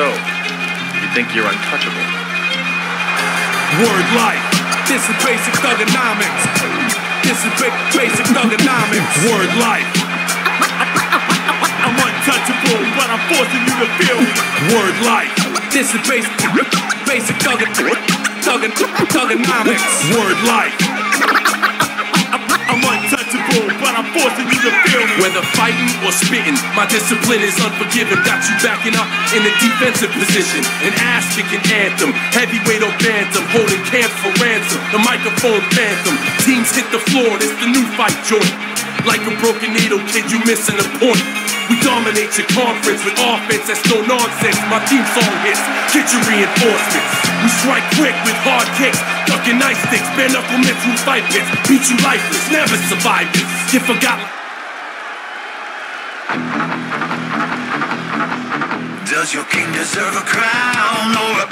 So, you think you're untouchable? Word life. This is basic thuganomics. This is ba- basic thuganomics. Word life. I'm untouchable, but I'm forcing you to feel me. Word life. This is basic, basic thug, thug, thuganomics. Word life. I'm but I'm forcing you to feel me. Whether fighting or spitting, my discipline is unforgiving. Got you backing up in a defensive position. An ass kicking anthem, heavyweight or bantam, holding camp for ransom. The microphone phantom, teams hit the floor, it's the new fight joint. Like a broken needle, kid, you missing a point. We dominate your conference with offense that's no nonsense. My theme song hits, get your reinforcements. We strike quick with hard kicks, ducking ice sticks, bare knuckle men through fight pits. Beat you lifeless, never survive this. You forgot. Does your king deserve a crown or a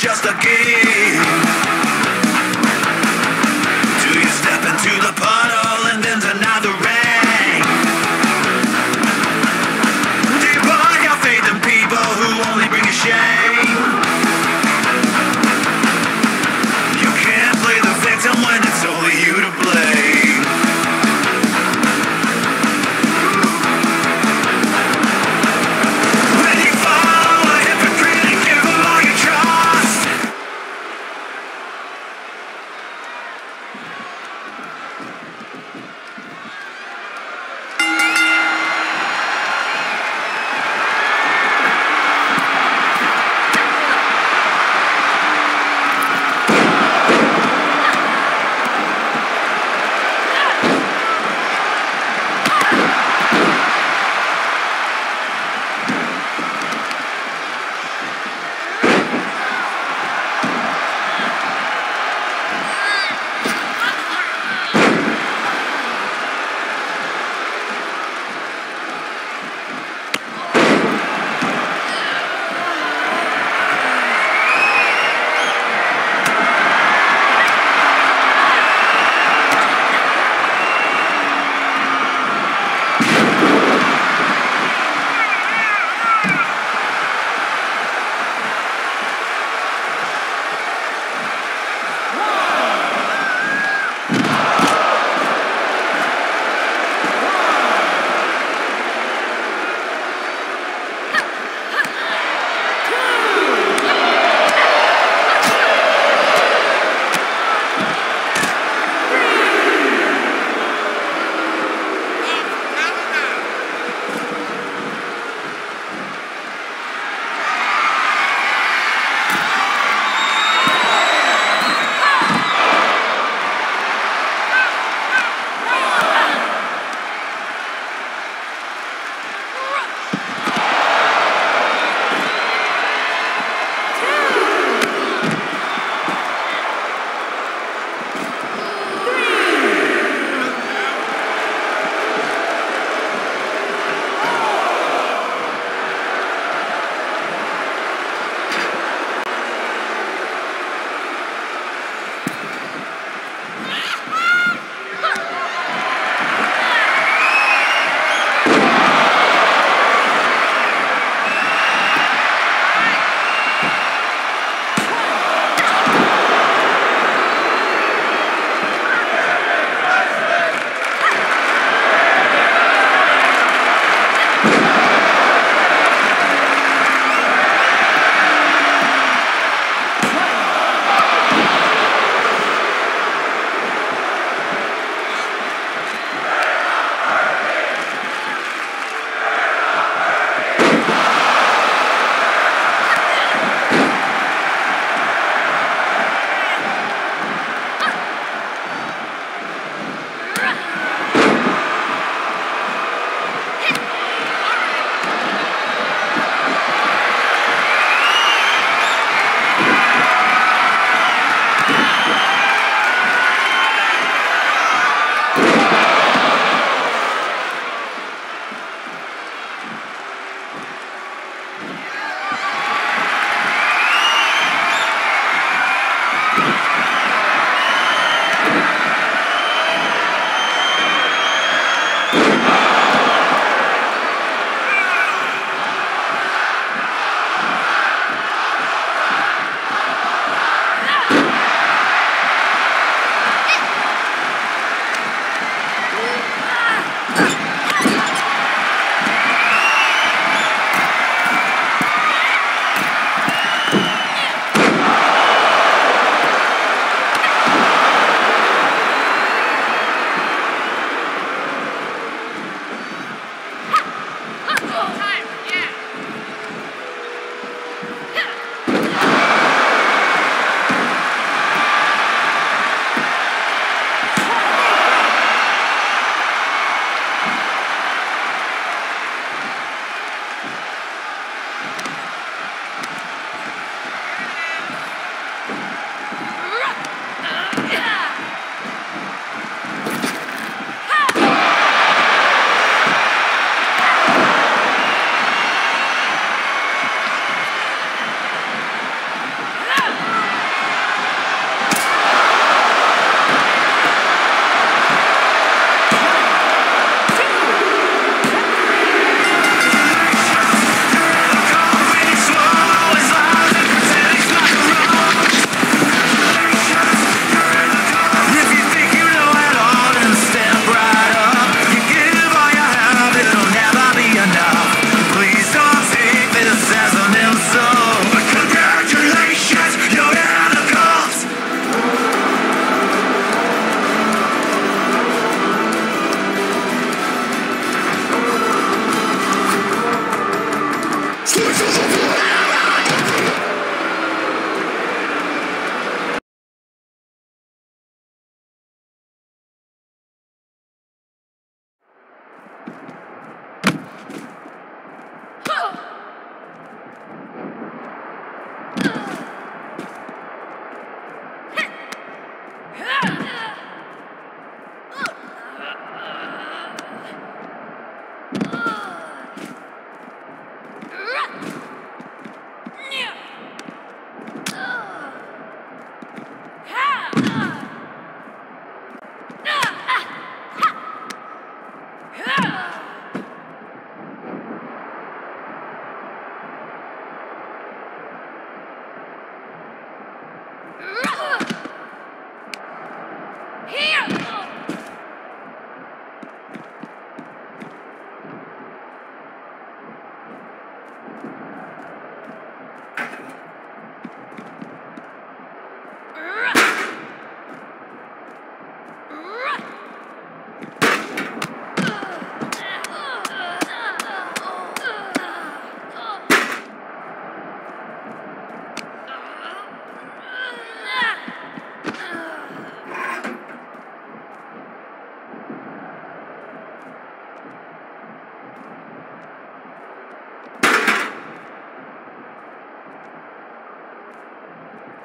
just a game.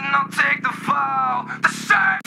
I'll take the fall. The same.